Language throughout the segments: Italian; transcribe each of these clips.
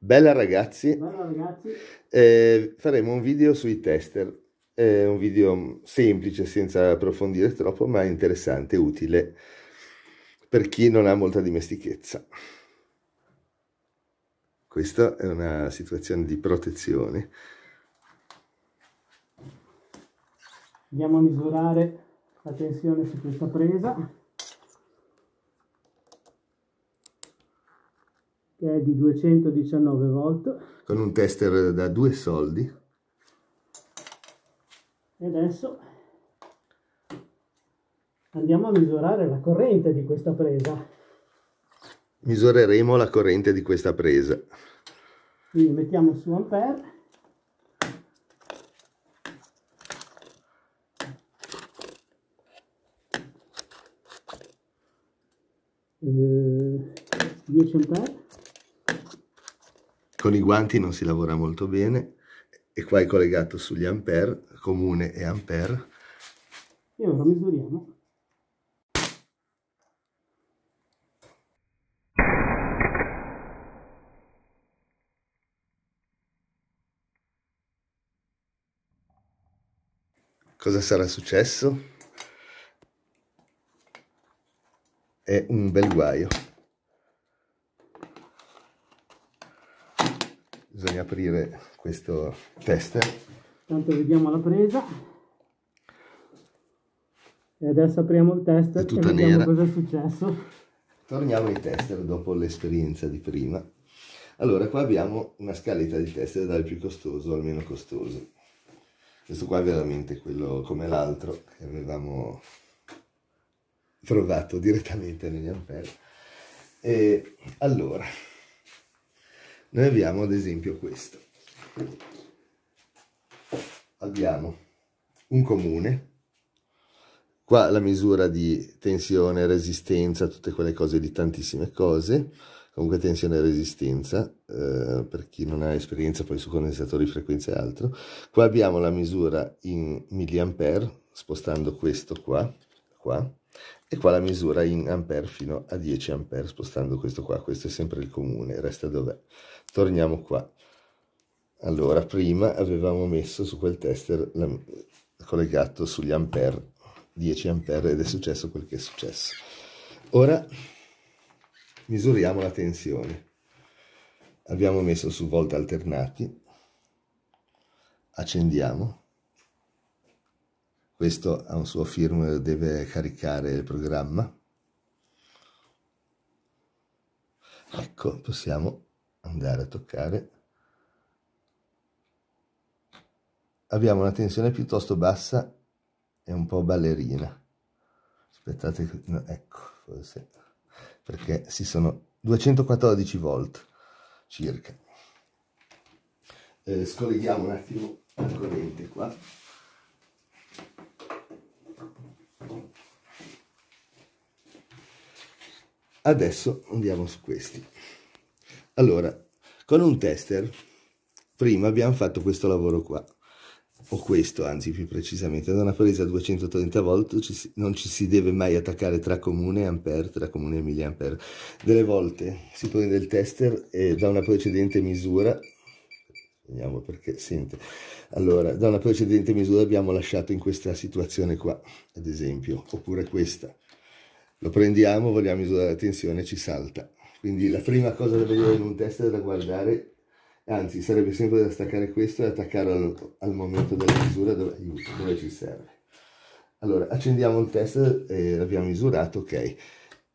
Bella ragazzi, Bella ragazzi, Eh, faremo un video sui tester, È un video semplice senza approfondire troppo, ma interessante, utile per chi non ha molta dimestichezza. Questa è una situazione di protezione. andiamo a misurare la tensione su questa presa che è di 219 volt. Con un tester da due soldi, e adesso andiamo a misurare la corrente di questa presa. Misureremo la corrente di questa presa. quindi mettiamo su ampere. Eh, 10 ampere Con i guanti non si lavora molto bene e qua è collegato sugli ampere, comune e ampere. e ora misuriamo Cosa sarà successo? È un bel guaio. Bisogna aprire questo tester. Tanto vediamo la presa. E adesso apriamo il test È e vediamo nera. cosa è successo. Torniamo ai tester dopo l'esperienza di prima. Allora, qua abbiamo una scaletta di tester dal più costoso al meno costoso. Questo qua è veramente quello come l'altro che avevamo trovato direttamente negli ampere. E allora, noi abbiamo ad esempio questo. Abbiamo un comune, qua la misura di tensione, resistenza, tutte quelle cose di tantissime cose, comunque tensione e resistenza, eh, per chi non ha esperienza poi su condensatori, frequenze e altro. Qua abbiamo la misura in milliampere, spostando questo qua, qua, e qua la misura in ampere fino a 10 ampere, spostando questo qua, questo è sempre il comune, resta dov'è. Torniamo qua. Allora, prima avevamo messo su quel tester la- collegato sugli ampere, 10 ampere, ed è successo quel che è successo. Ora misuriamo la tensione. Abbiamo messo su volt alternati, accendiamo. Questo ha un suo firmware, deve caricare il programma. Ecco, possiamo andare a toccare. Abbiamo una tensione piuttosto bassa e un po' ballerina. Aspettate, no, ecco, forse, perché si sono 214 volt circa. Eh, scolleghiamo un attimo la corrente qua. Adesso andiamo su questi. Allora, con un tester, prima abbiamo fatto questo lavoro qua, o questo anzi più precisamente, da una presa a 230 volt ci si- non ci si deve mai attaccare tra comune e ampere, tra comune e milliampere. Delle volte si prende il tester e da una precedente misura, vediamo perché sente, allora da una precedente misura abbiamo lasciato in questa situazione qua, ad esempio, oppure questa. Lo prendiamo, vogliamo misurare la tensione, ci salta. Quindi la prima cosa da vedere in un tester da guardare, anzi sarebbe sempre da staccare questo e attaccarlo al, al momento della misura dove, dove ci serve. Allora, accendiamo il tester e l'abbiamo misurato, ok.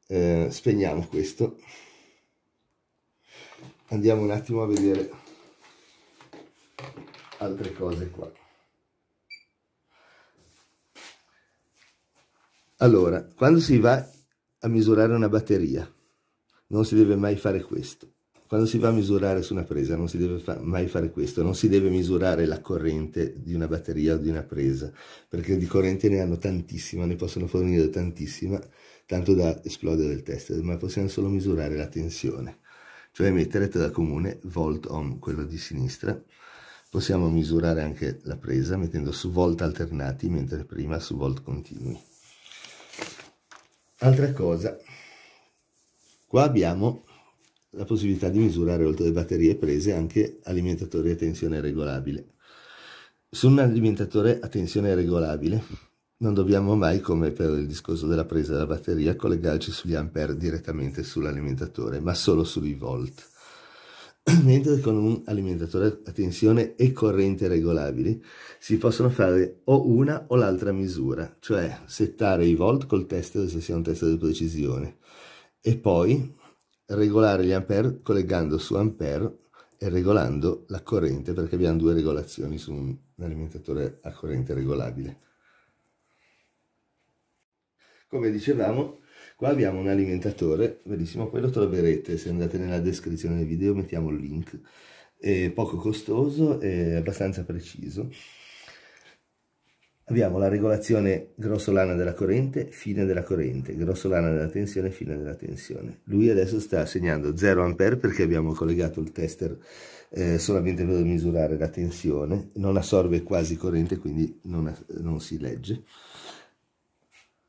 Eh, spegniamo questo. Andiamo un attimo a vedere altre cose qua. Allora, quando si va a misurare una batteria, non si deve mai fare questo. Quando si va a misurare su una presa, non si deve fa- mai fare questo. Non si deve misurare la corrente di una batteria o di una presa, perché di corrente ne hanno tantissima, ne possono fornire tantissima, tanto da esplodere il tester, ma possiamo solo misurare la tensione, cioè mettere da comune volt ohm, quello di sinistra. Possiamo misurare anche la presa mettendo su volt alternati, mentre prima su volt continui. Altra cosa, qua abbiamo la possibilità di misurare oltre le batterie prese anche alimentatori a tensione regolabile. Su un alimentatore a tensione regolabile non dobbiamo mai, come per il discorso della presa della batteria, collegarci sugli ampere direttamente sull'alimentatore, ma solo sui volt. Mentre con un alimentatore a tensione e corrente regolabili si possono fare o una o l'altra misura, cioè settare i volt col tester se sia un tester di precisione e poi regolare gli ampere collegando su ampere e regolando la corrente perché abbiamo due regolazioni su un alimentatore a corrente regolabile. Come dicevamo, qua abbiamo un alimentatore, bellissimo, poi lo troverete se andate nella descrizione del video, mettiamo il link, è poco costoso e abbastanza preciso. Abbiamo la regolazione grossolana della corrente, fine della corrente, grossolana della tensione, fine della tensione. Lui adesso sta segnando 0 A perché abbiamo collegato il tester eh, solamente per misurare la tensione, non assorbe quasi corrente quindi non, non si legge.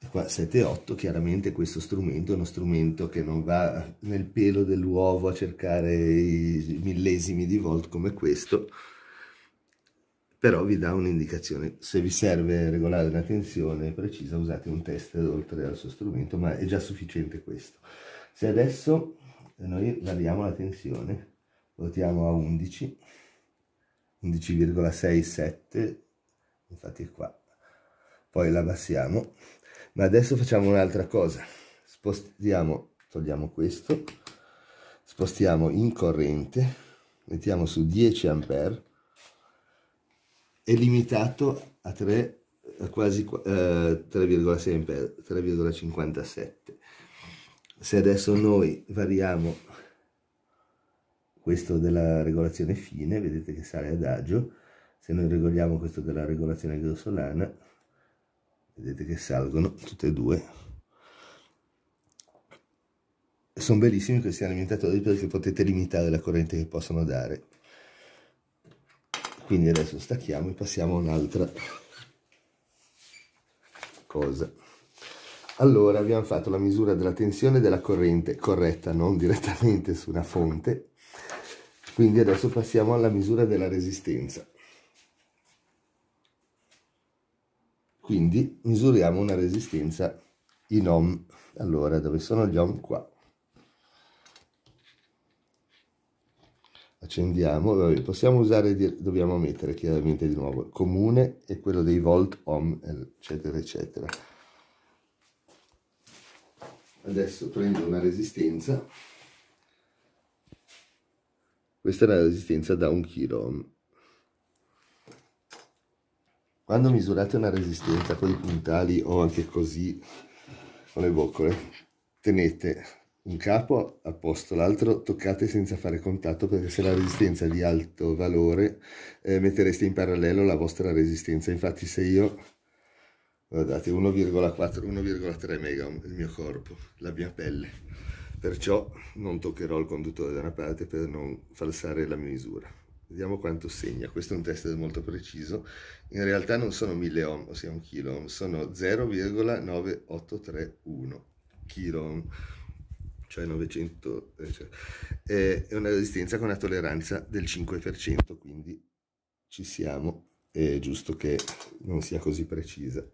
Qua 7-8 chiaramente questo strumento è uno strumento che non va nel pelo dell'uovo a cercare i millesimi di volt come questo però vi dà un'indicazione. Se vi serve regolare la tensione precisa usate un tester oltre al suo strumento ma è già sufficiente questo. Se adesso noi variamo la tensione votiamo a 11 11,67 infatti è qua poi la abbassiamo. Ma adesso facciamo un'altra cosa. Spostiamo togliamo questo spostiamo in corrente mettiamo su 10 ampere è limitato a 3 a quasi eh, 3,6 ampere 3,57 se adesso noi variamo questo della regolazione fine vedete che sale ad agio se noi regoliamo questo della regolazione grossolana vedete che salgono tutte e due. Sono bellissimi questi alimentatori perché potete limitare la corrente che possono dare quindi adesso stacchiamo e passiamo a un'altra cosa allora abbiamo fatto la misura della tensione della corrente corretta non direttamente su una fonte quindi adesso passiamo alla misura della resistenza Quindi misuriamo una resistenza in ohm. Allora, dove sono gli ohm? Qua. Accendiamo, possiamo usare, dobbiamo mettere chiaramente di nuovo il comune e quello dei volt ohm, eccetera, eccetera. Adesso prendo una resistenza. Questa è la resistenza da un kilo ohm. Quando misurate una resistenza con i puntali o anche così con le boccole, tenete un capo a posto, l'altro toccate senza fare contatto perché se la resistenza è di alto valore eh, mettereste in parallelo la vostra resistenza. Infatti se io, guardate, 1,4, 1,3 mega il mio corpo, la mia pelle, perciò non toccherò il conduttore da una parte per non falsare la misura. Vediamo quanto segna, questo è un test molto preciso, in realtà non sono 1000 ohm, ossia un kilo ohm, sono 0,9831 kilo ohm, cioè 900, eh, cioè, è una resistenza con una tolleranza del 5%, quindi ci siamo, è giusto che non sia così precisa.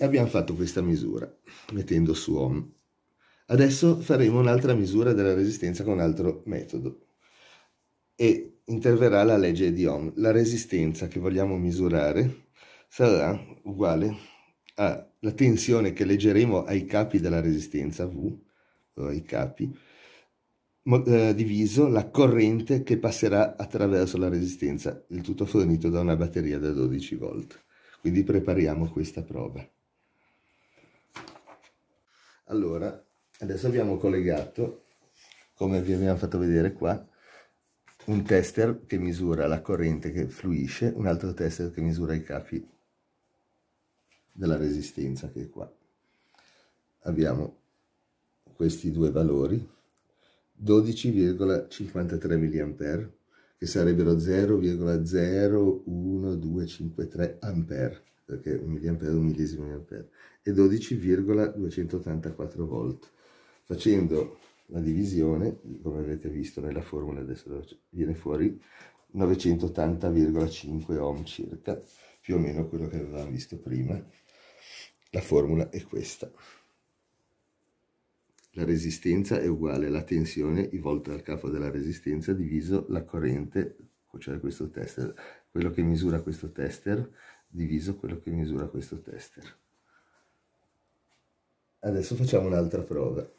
abbiamo fatto questa misura mettendo su ohm Adesso faremo un'altra misura della resistenza con un altro metodo e interverrà la legge di Ohm. La resistenza che vogliamo misurare sarà uguale alla tensione che leggeremo ai capi della resistenza V, ai capi, eh, diviso la corrente che passerà attraverso la resistenza, il tutto fornito da una batteria da 12 volt. Quindi prepariamo questa prova. Allora, adesso abbiamo collegato come vi abbiamo fatto vedere qua un tester che misura la corrente che fluisce un altro tester che misura i capi della resistenza che è qua abbiamo questi due valori 12,53 mA che sarebbero 0,01253 A perché un milliampere è un millesimo di ampere e 12,284 volt facendo la divisione, come avete visto nella formula, adesso viene fuori 980,5 ohm circa, più o meno quello che avevamo visto prima. La formula è questa. La resistenza è uguale alla tensione, i volt al capo della resistenza, diviso la corrente, cioè questo tester, quello che misura questo tester, diviso quello che misura questo tester. Adesso facciamo un'altra prova.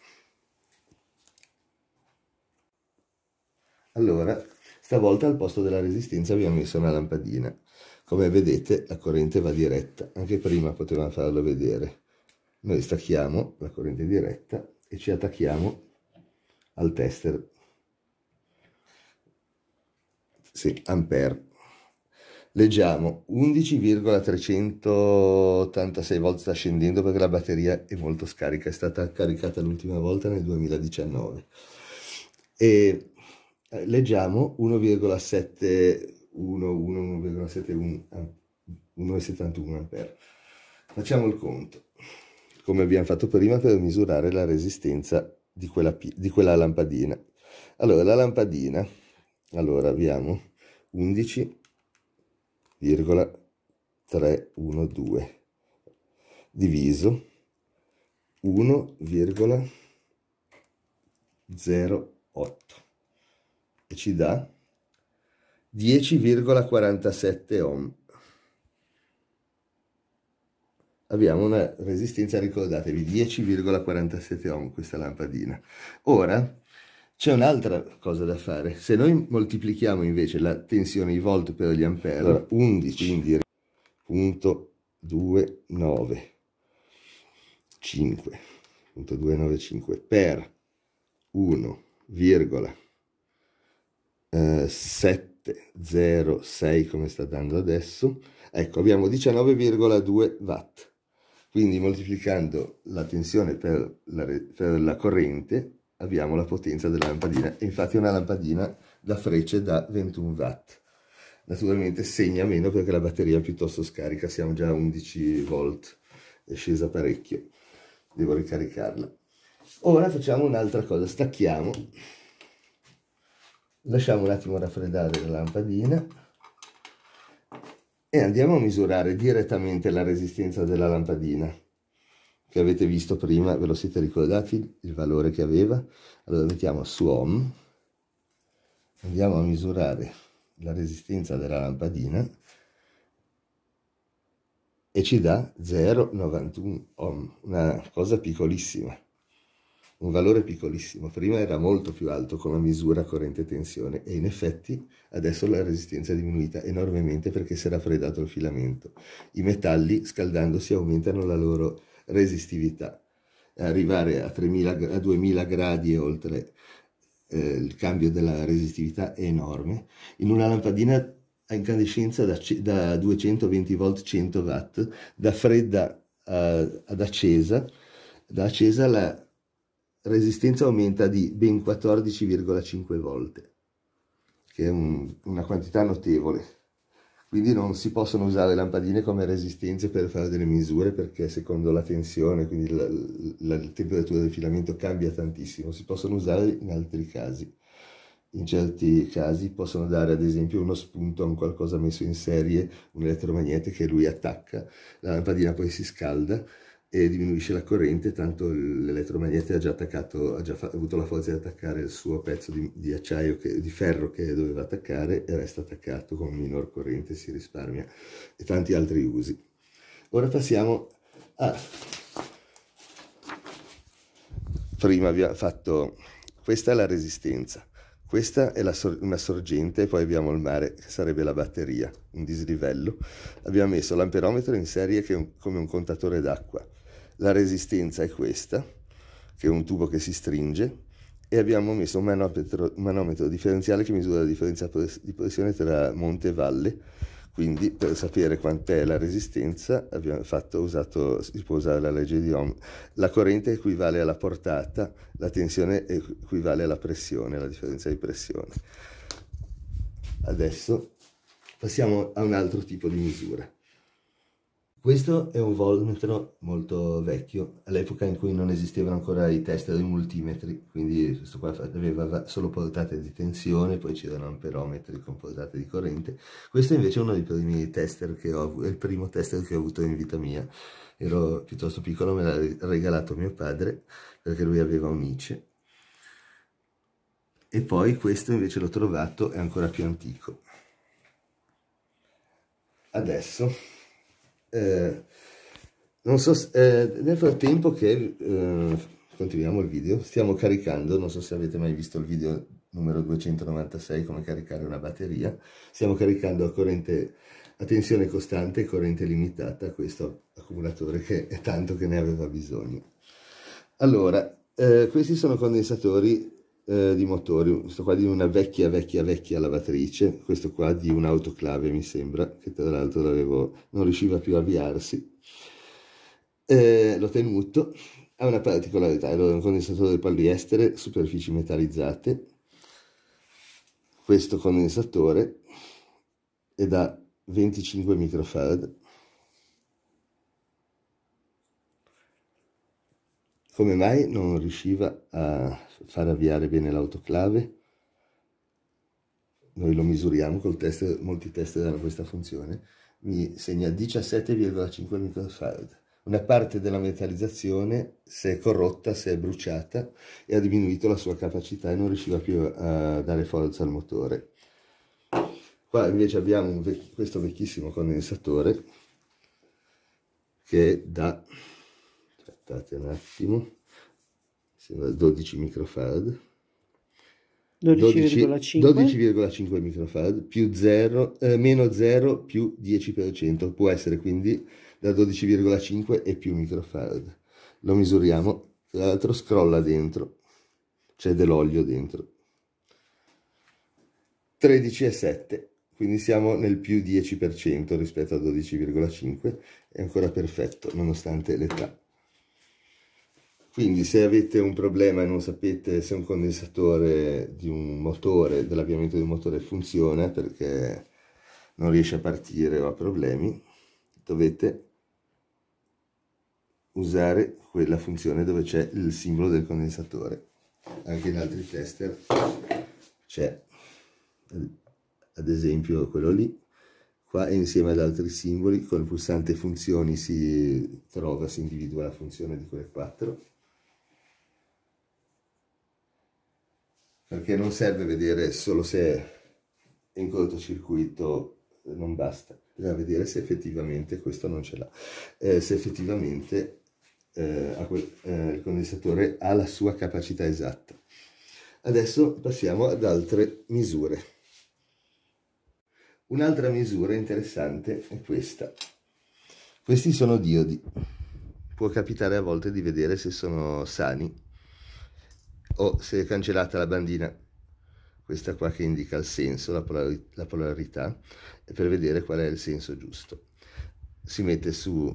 Allora, stavolta al posto della resistenza abbiamo messo una lampadina. Come vedete la corrente va diretta, anche prima potevamo farlo vedere. Noi stacchiamo la corrente diretta e ci attacchiamo al tester. Sì, ampere. Leggiamo 11,386 volt sta scendendo perché la batteria è molto scarica, è stata caricata l'ultima volta nel 2019. E eh, leggiamo 1,71 1,71 ampere. Facciamo il conto, come abbiamo fatto prima per misurare la resistenza di quella, di quella lampadina. Allora, la lampadina, allora abbiamo 11,312 diviso 1,08 e ci dà 10,47 ohm. Abbiamo una resistenza, ricordatevi, 10,47 ohm questa lampadina. Ora c'è un'altra cosa da fare. Se noi moltiplichiamo invece la tensione in volt per gli ampere, allora 11.295 per 1,7 7, come sta dando adesso, ecco abbiamo 19,2 watt. Quindi moltiplicando la tensione per la, per la corrente abbiamo la potenza della lampadina. Infatti è una lampadina da frecce da 21 watt. Naturalmente segna meno perché la batteria è piuttosto scarica, siamo già a 11 volt, è scesa parecchio. Devo ricaricarla. Ora facciamo un'altra cosa, stacchiamo lasciamo un attimo raffreddare la lampadina e andiamo a misurare direttamente la resistenza della lampadina. Che avete visto prima, ve lo siete ricordati il valore che aveva? Allora mettiamo su ohm, andiamo a misurare la resistenza della lampadina e ci dà 0,91 ohm, una cosa piccolissima un valore piccolissimo, prima era molto più alto come misura corrente tensione e in effetti adesso la resistenza è diminuita enormemente perché si è raffreddato il filamento. I metalli scaldandosi aumentano la loro resistività. Arrivare a, 3000, a 2000 gradi e oltre eh, il cambio della resistività è enorme. In una lampadina a incandescenza da, da 220 volt 100 watt, da fredda uh, ad accesa, da accesa la resistenza aumenta di ben 14,5 volte, che è un, una quantità notevole. Quindi non si possono usare lampadine come resistenze per fare delle misure perché secondo la tensione, quindi la, la, la temperatura del filamento cambia tantissimo. Si possono usare in altri casi. In certi casi possono dare ad esempio uno spunto a un qualcosa messo in serie, un elettromagnete che lui attacca, la lampadina poi si scalda e diminuisce la corrente, tanto l'elettromagnete ha già, attaccato, ha già avuto la forza di attaccare il suo pezzo di, di acciaio, che, di ferro che doveva attaccare e resta attaccato con minor corrente, si risparmia e tanti altri usi. Ora passiamo a... Prima abbiamo fatto... Questa è la resistenza, questa è sor una sorgente e poi abbiamo il mare che sarebbe la batteria, un dislivello. Abbiamo messo l'amperometro in serie che un, come un contatore d'acqua la resistenza è questa, che è un tubo che si stringe, e abbiamo messo un manometro, manometro differenziale che misura la differenza di pressione tra monte e valle, quindi per sapere quant'è la resistenza fatto, usato, si può usare la legge di Ohm. La corrente equivale alla portata, la tensione equivale alla pressione, la differenza di pressione. Adesso passiamo a un altro tipo di misura. Questo è un volmetro molto vecchio, all'epoca in cui non esistevano ancora i test dei multimetri, quindi questo qua aveva solo portate di tensione, poi c'erano amperometri con portate di corrente. Questo invece è uno dei primi tester che ho avuto, il primo tester che ho avuto in vita mia. Ero piuttosto piccolo, me l'ha regalato mio padre, perché lui aveva un ICE. E poi questo invece l'ho trovato, è ancora più antico. Adesso eh, non so, eh, nel frattempo che eh, continuiamo il video, stiamo caricando, non so se avete mai visto il video numero 296, come caricare una batteria, stiamo caricando a corrente a tensione costante e corrente limitata questo accumulatore che è tanto che ne aveva bisogno. Allora, eh, questi sono condensatori eh, di motori, questo qua di una vecchia vecchia vecchia lavatrice, questo qua di un'autoclave mi sembra, che tra l'altro non riusciva più a avviarsi. Eh, l'ho tenuto, ha una particolarità, è un condensatore di poliestere, superfici metallizzate, questo condensatore è da 25 microfarad, come mai non riusciva a far avviare bene l'autoclave? Noi lo misuriamo col test, molti test danno questa funzione. Mi segna 17,5 microfarad. Una parte della metallizzazione si è corrotta, si è bruciata e ha diminuito la sua capacità e non riusciva più a dare forza al motore. Qua invece abbiamo vecchi, questo vecchissimo condensatore che da aspettate un attimo. 12 microfarad 12,5 12, 12 microfarad più 0 eh, meno 0 più 10% può essere quindi da 12,5 e più microfarad lo misuriamo. Tra l'altro scrolla dentro. C'è dell'olio dentro. 13,7 quindi siamo nel più 10% rispetto a 12,5 è ancora perfetto nonostante l'età quindi se avete un problema e non sapete se un condensatore di un motore dell'avviamento di un motore funziona perché non riesce a partire o ha problemi dovete usare quella funzione dove c'è il simbolo del condensatore anche in altri tester c'è ad esempio quello lì, qua insieme ad altri simboli con il pulsante funzioni si trova, si individua la funzione di quelle quattro. Perché non serve vedere solo se in cortocircuito, non basta, bisogna vedere se effettivamente questo non ce l'ha, eh, se effettivamente eh, eh, il condensatore ha la sua capacità esatta. Adesso passiamo ad altre misure. Un'altra misura interessante è questa. Questi sono diodi. Può capitare a volte di vedere se sono sani o se è cancellata la bandina. Questa qua che indica il senso, la, polari la polarità, per vedere qual è il senso giusto. Si mette su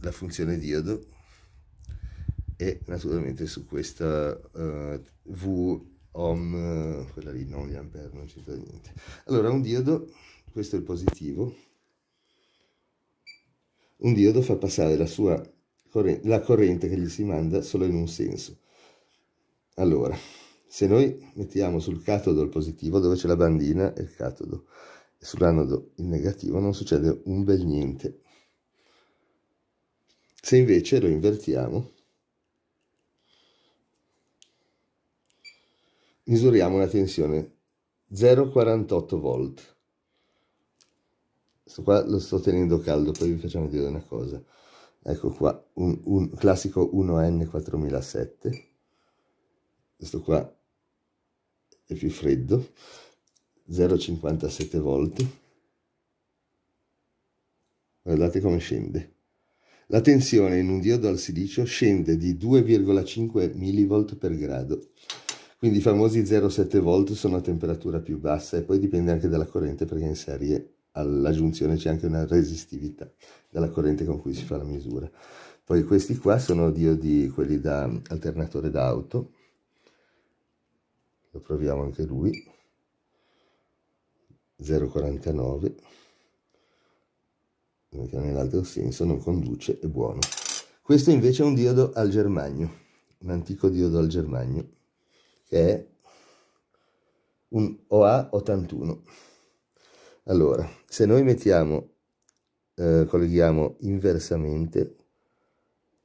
la funzione diodo e naturalmente su questa uh, V ohm, quella lì non gli ampere, non c'entra niente. Allora un diodo questo è il positivo, un diodo fa passare la, sua corrente, la corrente che gli si manda solo in un senso. Allora, se noi mettiamo sul catodo il positivo dove c'è la bandina e il catodo e sull'anodo il negativo non succede un bel niente. Se invece lo invertiamo, misuriamo una tensione 0,48 volt questo qua lo sto tenendo caldo, poi vi facciamo vedere una cosa. Ecco qua, un, un classico 1N4007. Questo qua è più freddo, 0,57 volt. Guardate come scende. La tensione in un diodo al silicio scende di 2,5 mV per grado. Quindi i famosi 0,7 volt sono a temperatura più bassa e poi dipende anche dalla corrente perché in serie alla giunzione c'è anche una resistività della corrente con cui si fa la misura. Poi questi qua sono diodi, quelli da alternatore d'auto, lo proviamo anche lui, 0,49, lo mettiamo nell'altro senso, non conduce, è buono. Questo invece è un diodo al germanio, un antico diodo al germanio, che è un OA81. Allora, se noi mettiamo, eh, colleghiamo inversamente,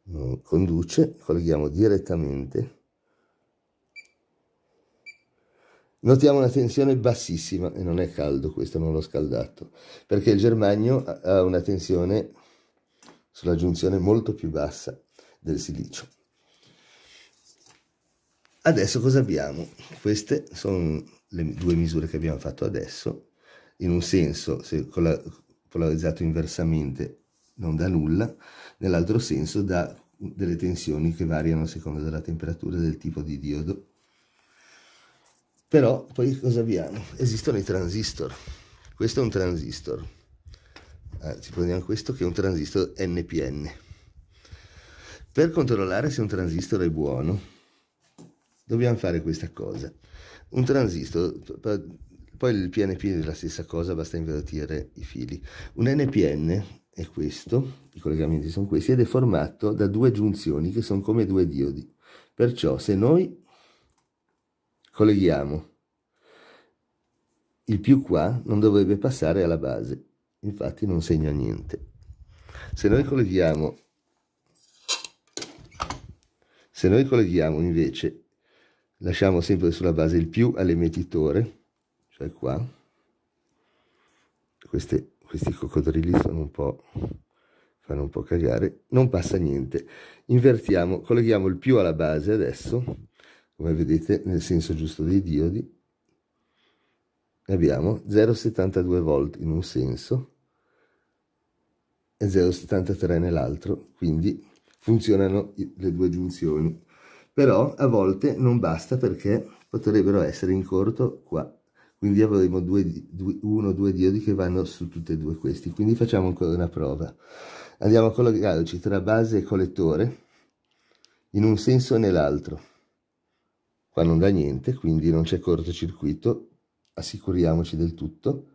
non conduce, colleghiamo direttamente, Notiamo una tensione bassissima e non è caldo, questo non l'ho scaldato, perché il germanio ha una tensione sulla giunzione molto più bassa del silicio. Adesso cosa abbiamo? Queste sono le due misure che abbiamo fatto adesso, in un senso, se polarizzato inversamente non dà nulla, nell'altro senso dà delle tensioni che variano a seconda della temperatura e del tipo di diodo però poi cosa abbiamo? Esistono i transistor. Questo è un transistor. Anzi, prendiamo questo che è un transistor NPN. Per controllare se un transistor è buono, dobbiamo fare questa cosa. Un transistor, poi il PNP è la stessa cosa, basta invertire i fili. Un NPN è questo, i collegamenti sono questi, ed è formato da due giunzioni che sono come due diodi. Perciò se noi colleghiamo il più qua non dovrebbe passare alla base, infatti non segna niente. Se noi colleghiamo, se noi colleghiamo invece, lasciamo sempre sulla base il più all'emettitore, cioè qua, Queste, questi coccodrilli sono un po' fanno un po' cagare, non passa niente. Invertiamo, colleghiamo il più alla base adesso, come vedete nel senso giusto dei diodi, abbiamo 0,72 volt in un senso e 0,73 nell'altro, quindi funzionano le due giunzioni. Però a volte non basta perché potrebbero essere in corto qua, quindi avremo due, due, uno o due diodi che vanno su tutti e due questi, quindi facciamo ancora una prova. Andiamo a collegarci tra base e collettore in un senso e nell'altro. Qua non dà niente, quindi non c'è cortocircuito, assicuriamoci del tutto,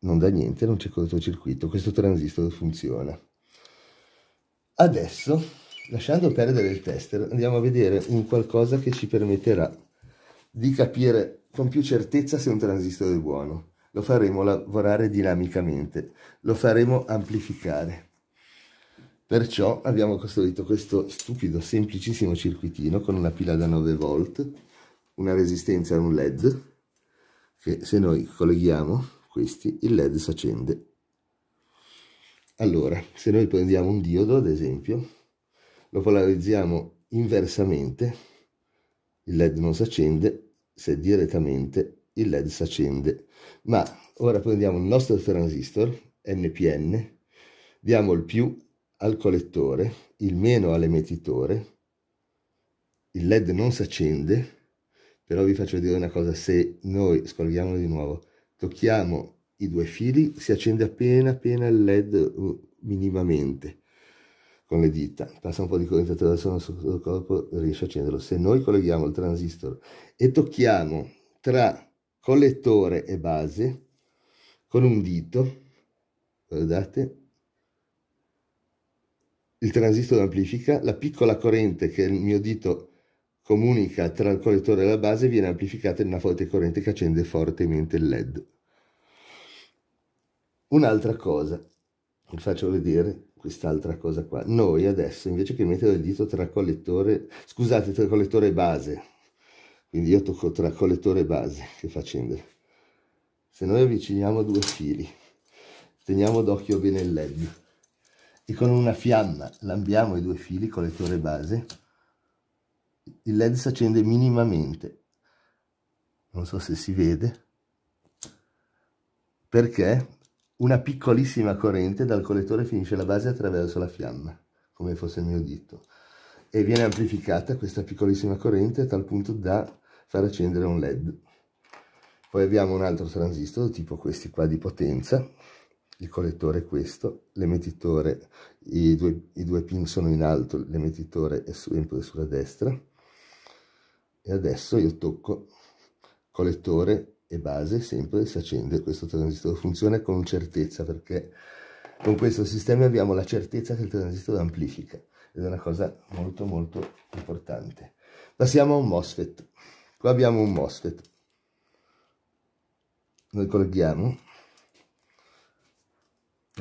non dà niente, non c'è cortocircuito, questo transistor funziona. Adesso, lasciando perdere il tester, andiamo a vedere un qualcosa che ci permetterà di capire con più certezza se un transistor è buono. Lo faremo lavorare dinamicamente, lo faremo amplificare. Perciò abbiamo costruito questo stupido, semplicissimo circuitino con una pila da 9 volt, una resistenza a un LED, che se noi colleghiamo questi il led si accende allora se noi prendiamo un diodo ad esempio lo polarizziamo inversamente il led non si accende se direttamente il led si accende ma ora prendiamo il nostro transistor NPN diamo il più al collettore il meno all'emettitore il led non si accende però vi faccio vedere una cosa, se noi, scolghiamolo di nuovo, tocchiamo i due fili, si accende appena appena il led uh, minimamente con le dita, passa un po' di corrente attraverso il corpo riesce a accenderlo. Se noi colleghiamo il transistor e tocchiamo tra collettore e base con un dito, guardate, il transistor amplifica, la piccola corrente che il mio dito comunica tra il collettore e la base viene amplificata in una forte corrente che accende fortemente il led. Un'altra cosa, vi faccio vedere quest'altra cosa qua. Noi adesso invece che mettere il dito tra collettore, scusate, tra collettore e base, quindi io tocco tra collettore e base che fa accendere. Se noi avviciniamo due fili, teniamo d'occhio bene il led e con una fiamma lambiamo i due fili, collettore e base, il led si accende minimamente. Non so se si vede. Perché una piccolissima corrente dal collettore finisce la base attraverso la fiamma come fosse il mio dito. E viene amplificata questa piccolissima corrente a tal punto da far accendere un led. Poi abbiamo un altro transistor tipo questi qua di potenza il collettore è questo, l'emettitore, i due, i due pin sono in alto, l'emettitore è sempre sulla destra e adesso io tocco collettore e base sempre si accende questo transistor funziona con certezza perché con questo sistema abbiamo la certezza che il transistor amplifica ed è una cosa molto molto importante. Passiamo a un MOSFET. Qua abbiamo un MOSFET. Noi colleghiamo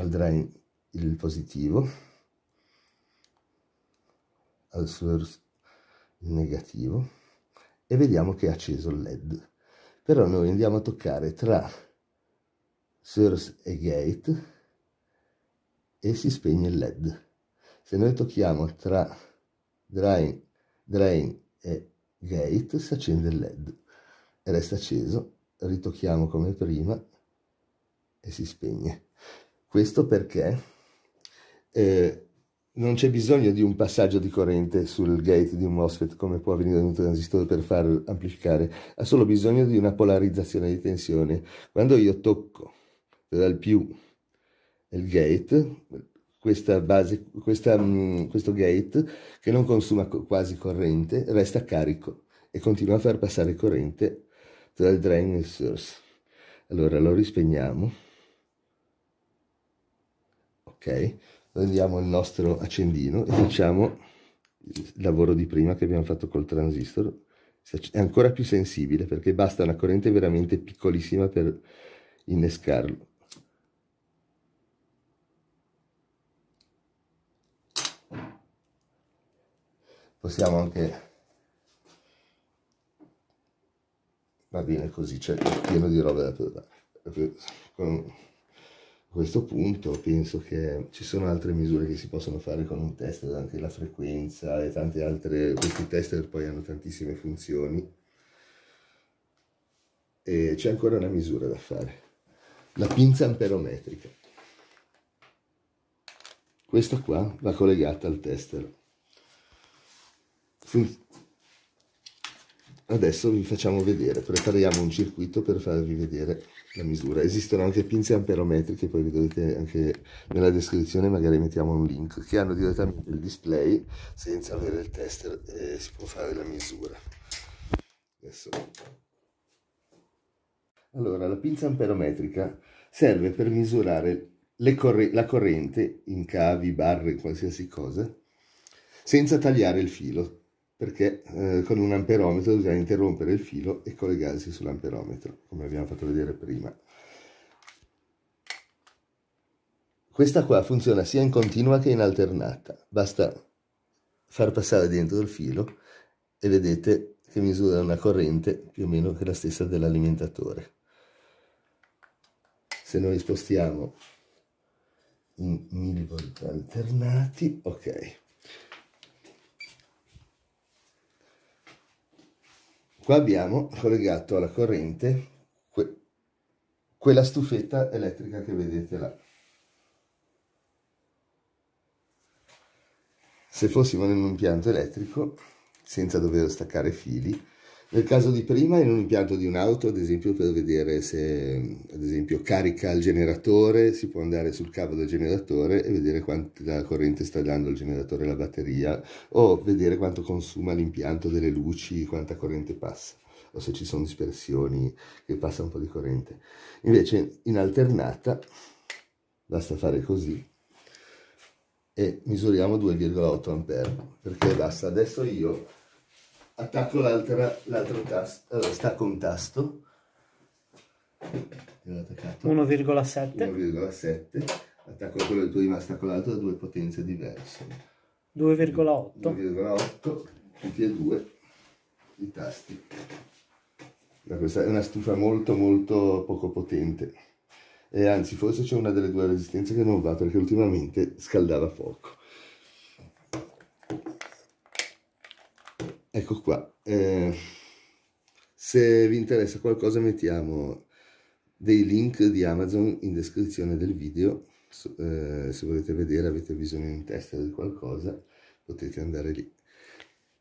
al drain il positivo, al source il negativo e vediamo che è acceso il LED. Però noi andiamo a toccare tra source e gate e si spegne il LED. Se noi tocchiamo tra drain, drain e gate si accende il LED e resta acceso, ritocchiamo come prima e si spegne. Questo perché eh, non c'è bisogno di un passaggio di corrente sul gate di un MOSFET come può avvenire in un transistore per far amplificare, ha solo bisogno di una polarizzazione di tensione. Quando io tocco dal più il gate, questa base, questa, mm, questo gate che non consuma quasi corrente resta carico e continua a far passare corrente tra il drain e il source. Allora lo rispegniamo. Ok, prendiamo il nostro accendino e facciamo il lavoro di prima che abbiamo fatto col transistor. È ancora più sensibile perché basta una corrente veramente piccolissima per innescarlo. possiamo anche va bene così c'è pieno di roba da provare con questo punto penso che ci sono altre misure che si possono fare con un tester anche la frequenza e tante altre questi tester poi hanno tantissime funzioni. E c'è ancora una misura da fare la pinza amperometrica. Questa qua va collegata al tester Adesso vi facciamo vedere, prepariamo un circuito per farvi vedere la misura. Esistono anche pinze amperometriche, poi vedrete anche nella descrizione, magari mettiamo un link, che hanno direttamente il display senza avere il tester e si può fare la misura. Adesso. Allora, la pinza amperometrica serve per misurare corre la corrente in cavi, barre, qualsiasi cosa, senza tagliare il filo perché eh, con un amperometro bisogna interrompere il filo e collegarsi sull'amperometro, come abbiamo fatto vedere prima. Questa qua funziona sia in continua che in alternata, basta far passare dentro il filo e vedete che misura una corrente più o meno che la stessa dell'alimentatore. Se noi spostiamo in millivolt alternati, ok, Qua abbiamo collegato alla corrente que quella stufetta elettrica che vedete là. Se fossimo in un impianto elettrico, senza dover staccare fili, nel caso di prima in un impianto di un'auto, ad esempio per vedere se esempio carica il generatore, si può andare sul cavo del generatore e vedere quanta corrente sta dando il generatore alla batteria o vedere quanto consuma l'impianto delle luci, quanta corrente passa o se ci sono dispersioni che passa un po' di corrente. Invece in alternata basta fare così e misuriamo 2,8 A perché basta. Adesso io attacco l'altro tasto, allora stacco un tasto, 1,7, 1,7, attacco quello di prima, stacco l'altro da due potenze diverse. 2,8. 2,8, tutti e due i tasti. Questa è una stufa molto molto poco potente e anzi forse c'è una delle due resistenze che non va perché ultimamente scaldava poco. Ecco qua eh, se vi interessa qualcosa mettiamo dei link di Amazon in descrizione del video. Eh, se volete vedere avete bisogno di un test di qualcosa potete andare lì.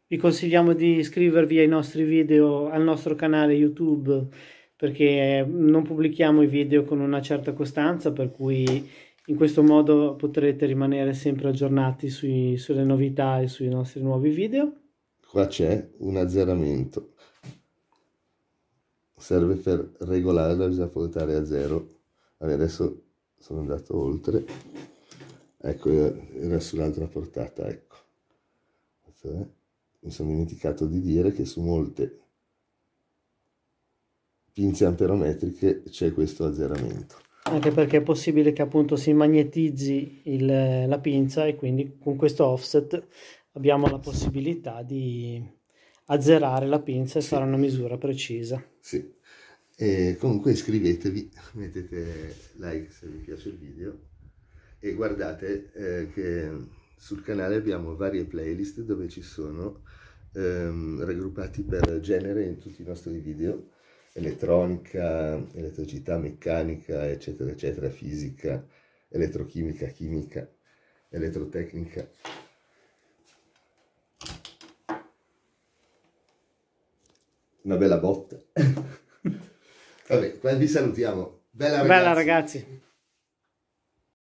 Vi consigliamo di iscrivervi ai nostri video al nostro canale youtube perché non pubblichiamo i video con una certa costanza per cui in questo modo potrete rimanere sempre aggiornati sui, sulle novità e sui nostri nuovi video qua c'è un azzeramento. Serve per regolare la bisogna portare a zero. Adesso sono andato oltre. Ecco era sull'altra portata ecco. Mi sono dimenticato di dire che su molte pinze amperometriche c'è questo azzeramento. Anche perché è possibile che appunto si magnetizzi il, la pinza e quindi con questo offset abbiamo la possibilità di azzerare la pinza e sì. fare una misura precisa. Sì, e comunque iscrivetevi, mettete like se vi piace il video e guardate eh, che sul canale abbiamo varie playlist dove ci sono ehm, raggruppati per genere in tutti i nostri video elettronica, elettricità, meccanica, eccetera, eccetera, fisica, elettrochimica, chimica, elettrotecnica. Una bella botta. Vabbè, vi salutiamo. Bella ragazzi. Bella ragazzi.